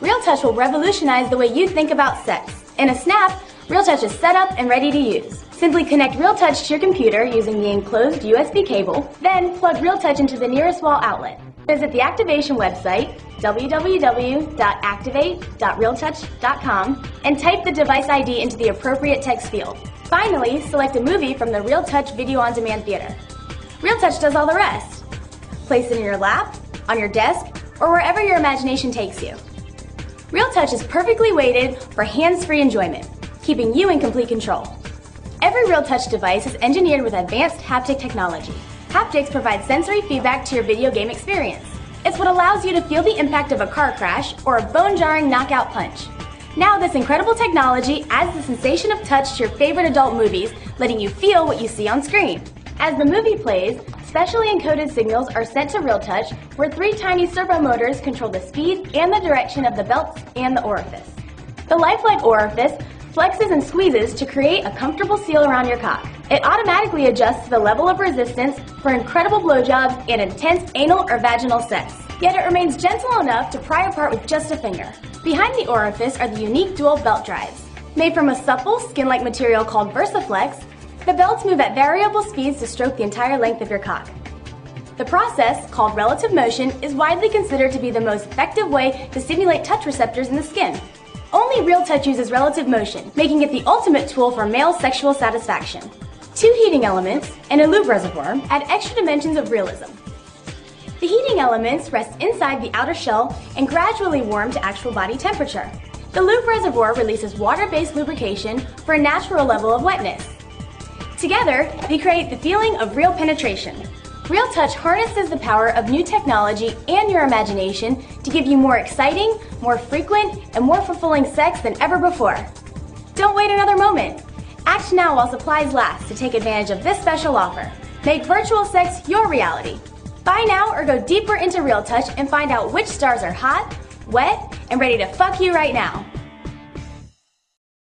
Real Touch will revolutionize the way you think about sex. In a snap, Real Touch is set up and ready to use. Simply connect Real Touch to your computer using the enclosed USB cable, then plug Real Touch into the nearest wall outlet. Visit the activation website, www.activate.realtouch.com, and type the device ID into the appropriate text field. Finally, select a movie from the Real Touch Video On Demand Theater. Real Touch does all the rest. Place it in your lap, on your desk, or wherever your imagination takes you. Real Touch is perfectly weighted for hands-free enjoyment, keeping you in complete control. Every Real Touch device is engineered with advanced haptic technology. Haptics provide sensory feedback to your video game experience. It's what allows you to feel the impact of a car crash or a bone-jarring knockout punch. Now this incredible technology adds the sensation of touch to your favorite adult movies, letting you feel what you see on screen. As the movie plays, specially encoded signals are sent to Real Touch, where three tiny servo motors control the speed and the direction of the belts and the orifice. The lifelike orifice flexes and squeezes to create a comfortable seal around your cock. It automatically adjusts to the level of resistance for incredible blowjobs and intense anal or vaginal sex. Yet it remains gentle enough to pry apart with just a finger. Behind the orifice are the unique dual belt drives. Made from a supple, skin-like material called VersaFlex, the belts move at variable speeds to stroke the entire length of your cock. The process, called relative motion, is widely considered to be the most effective way to stimulate touch receptors in the skin. Only Real Touch uses relative motion, making it the ultimate tool for male sexual satisfaction. Two heating elements and a lube reservoir add extra dimensions of realism. The heating elements rest inside the outer shell and gradually warm to actual body temperature. The lube reservoir releases water-based lubrication for a natural level of wetness. Together, they create the feeling of real penetration. Real Touch harnesses the power of new technology and your imagination to give you more exciting, more frequent, and more fulfilling sex than ever before. Don't wait another moment. Act now while supplies last to take advantage of this special offer. Make virtual sex your reality. Buy now or go deeper into Real Touch and find out which stars are hot, wet, and ready to fuck you right now.